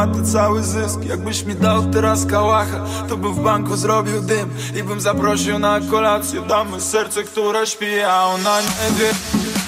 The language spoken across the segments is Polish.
W automaty cały zysk. Jakbyś mi dał teraz kałacha To bym w banku zrobił dym I bym zaprosił na kolację. Damy serce, które śpi A ona nie wie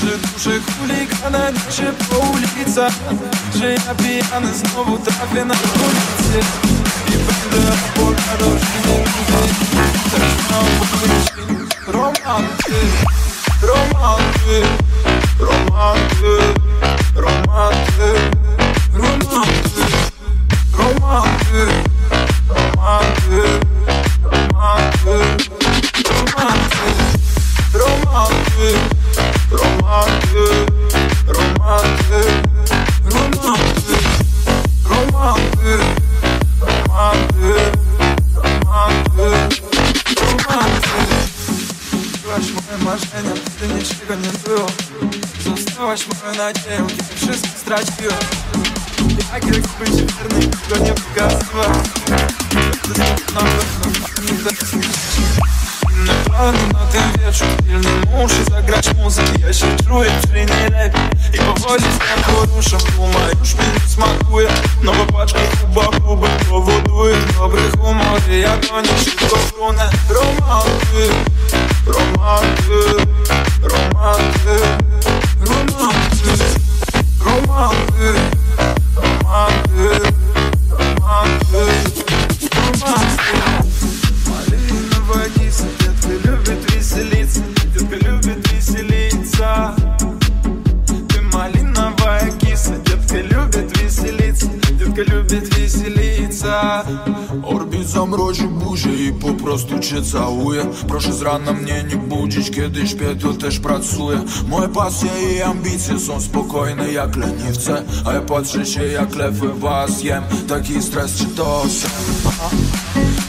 że duży chuliganem się po ulicach Że ja pijany znowu trafię na policję Pilny muszę zagrać muzykę Ja się czuję czyli najlepiej. I powoli się poruszam Guma już mi nie smakuje Nowa paczka Kuba Kuba Powoduje dobry humor. I ja do niej szybko frunę Romantyk, romantyk, romantyk, romantyk, romantyk, romantyk, romantyk, romantyk. Девчонка любит веселиться Орбит замрочит буже и попросту че цауе Прошу зрано мне не будеч, кеды шпету теж працуе Мой пас я и амбиции, сон спокойный, я кленивце А я под шече, я клев и вас ем Такий стресс читался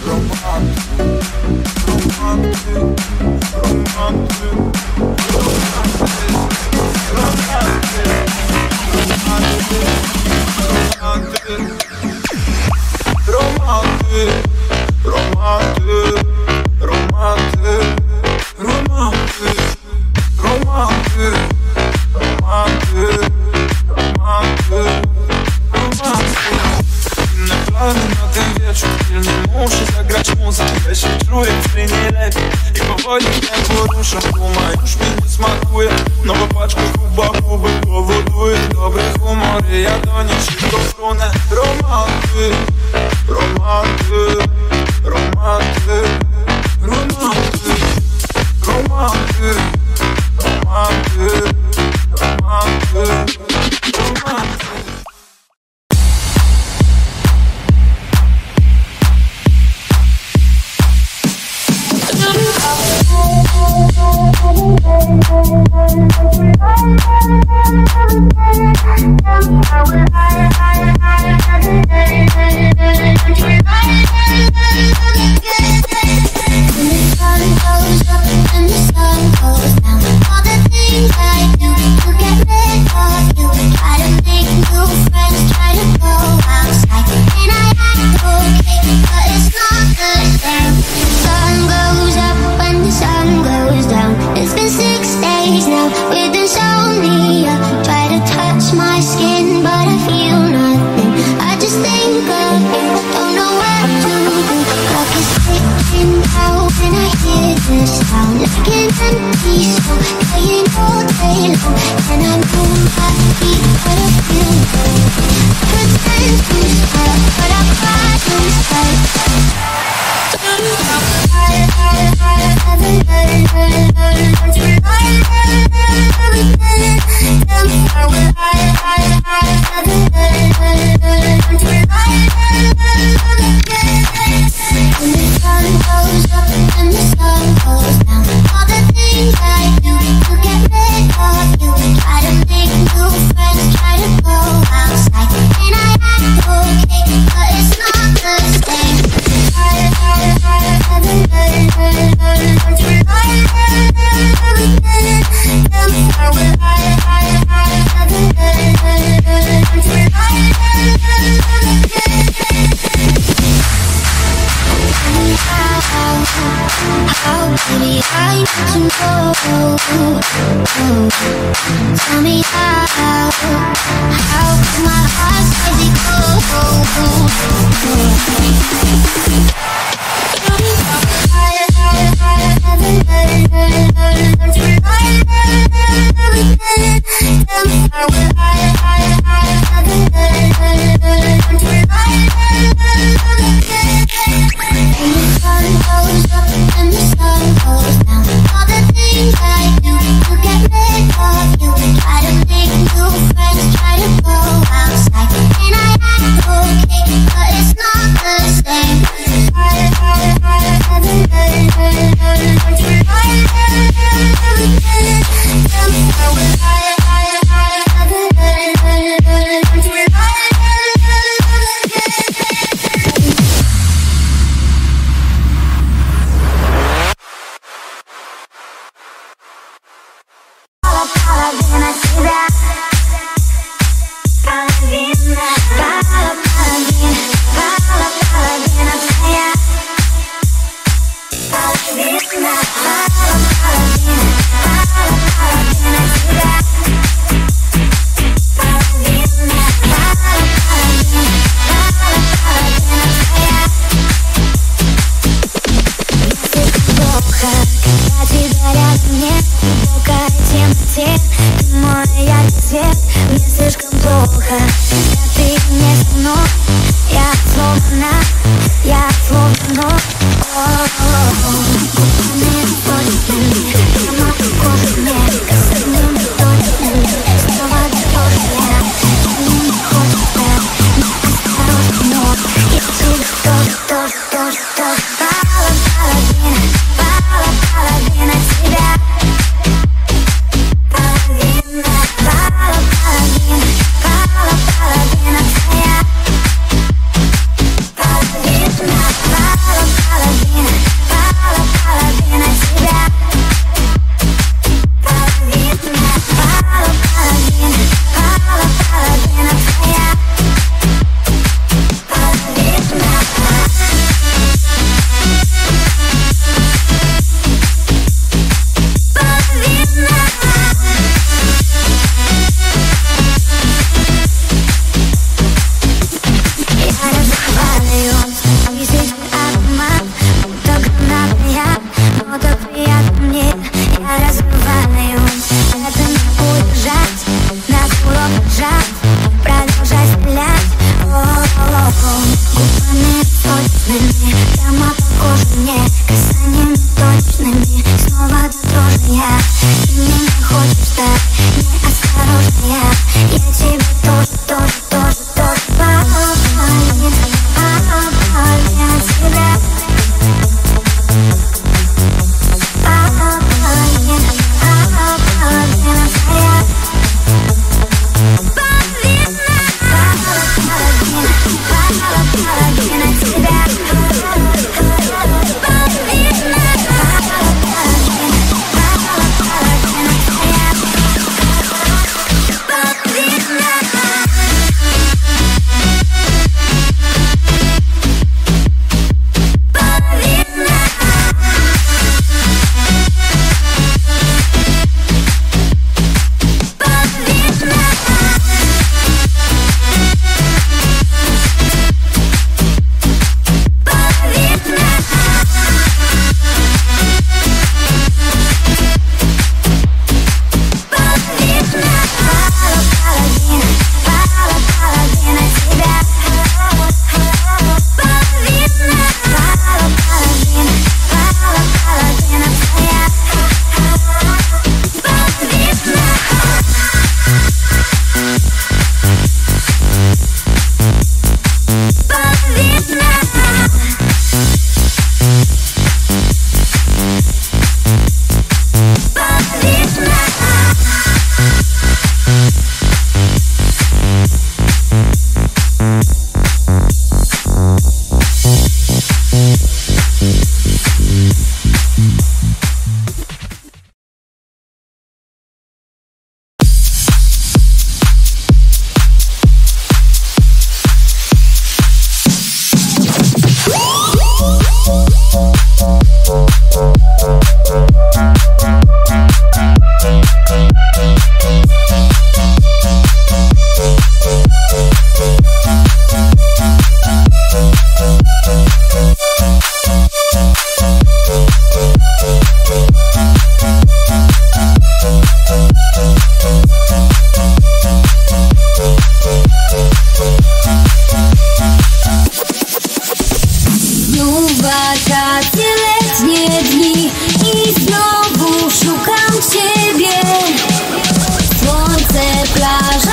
Роман, роман, роман, roman roman roman roman roman roman roman Romanty, romanty, romanty, romanty, romanty, romanty, romanty, romanty. romantyk Inne plany na ten wieczór pilnie muszę zagrać muzykę Ja się czuję w nie lepiej I powoli mnie poruszam Guma już mi nie smakuje Nowa paczka Kuba Kuby powoduje dobry chłopak ja do niej szybko Romantyk, romantyk, plage.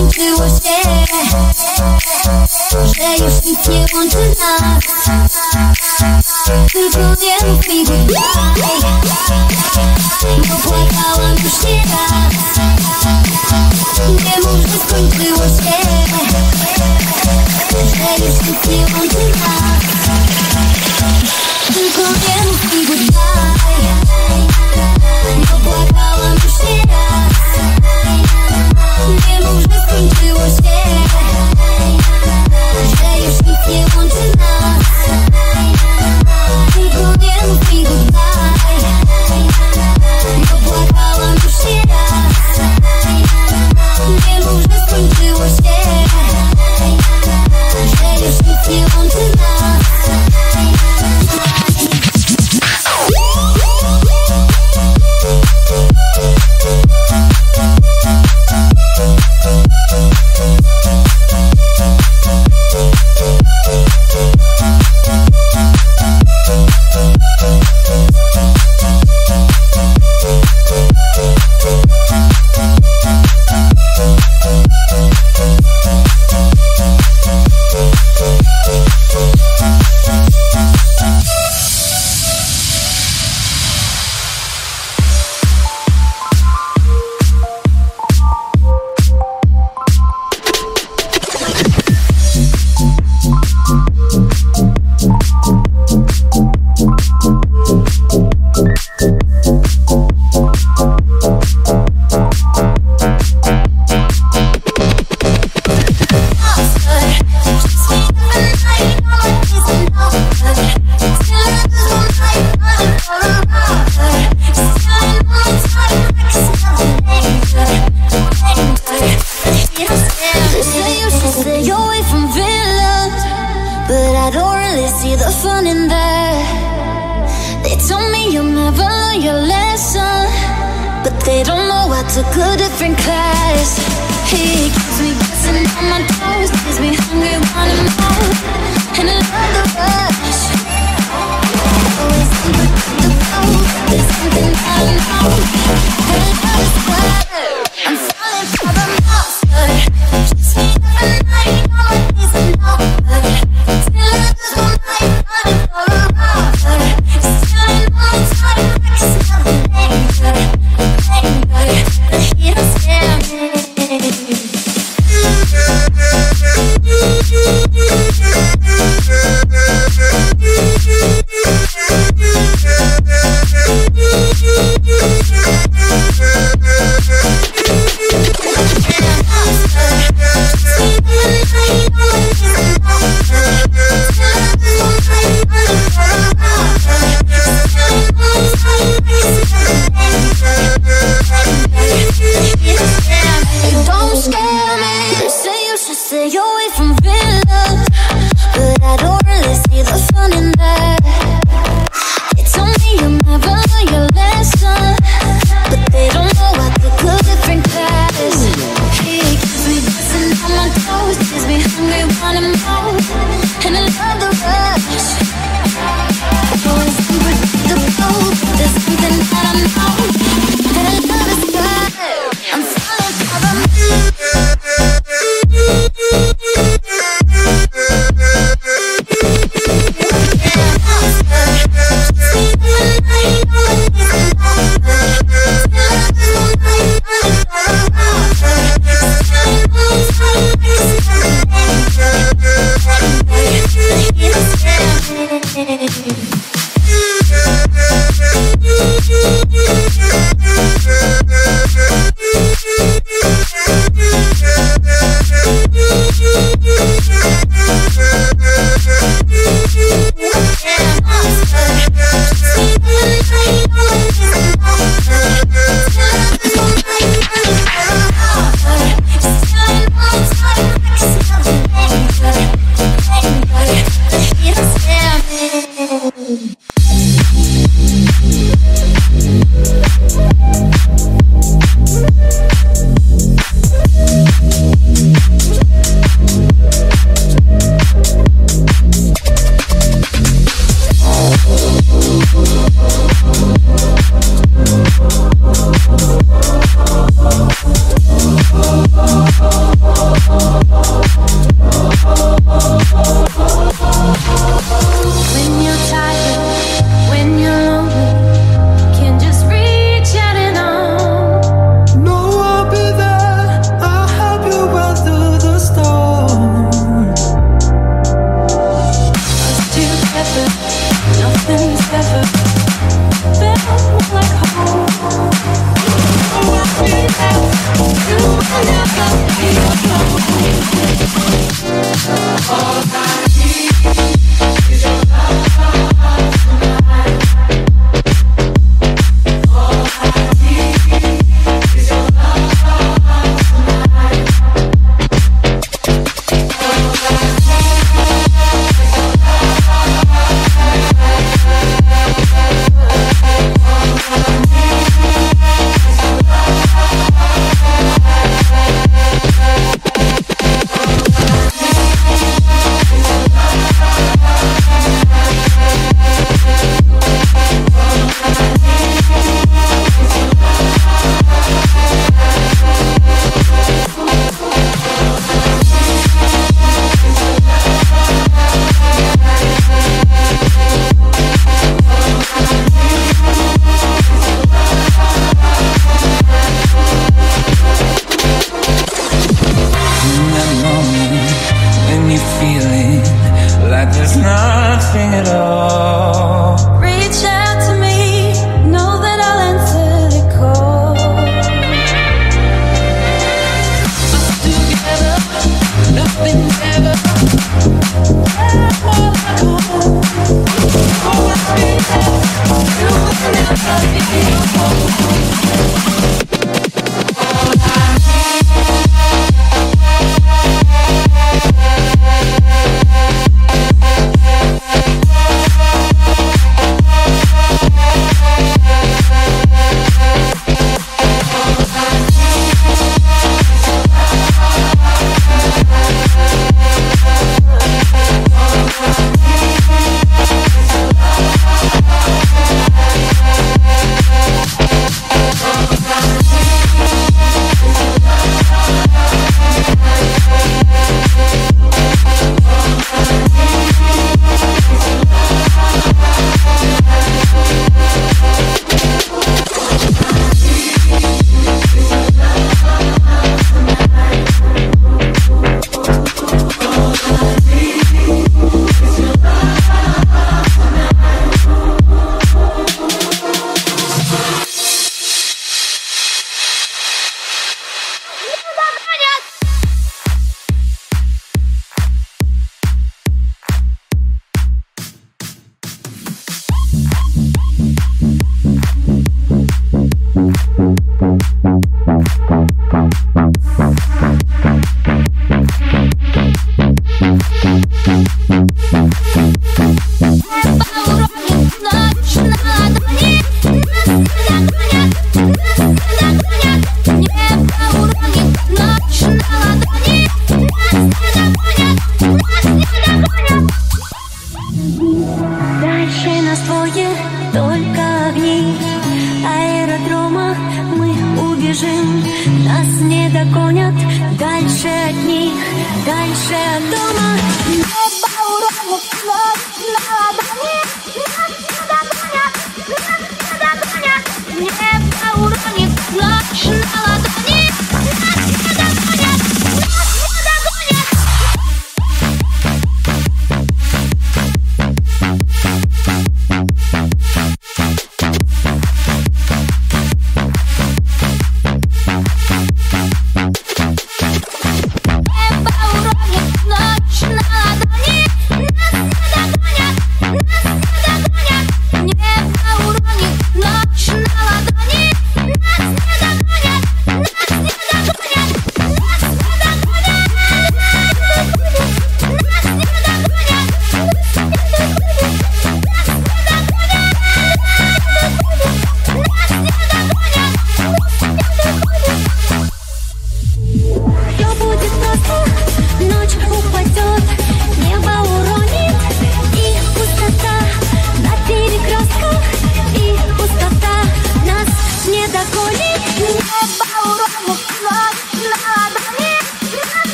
into a stare. You think you want to love. He keeps me guessing on my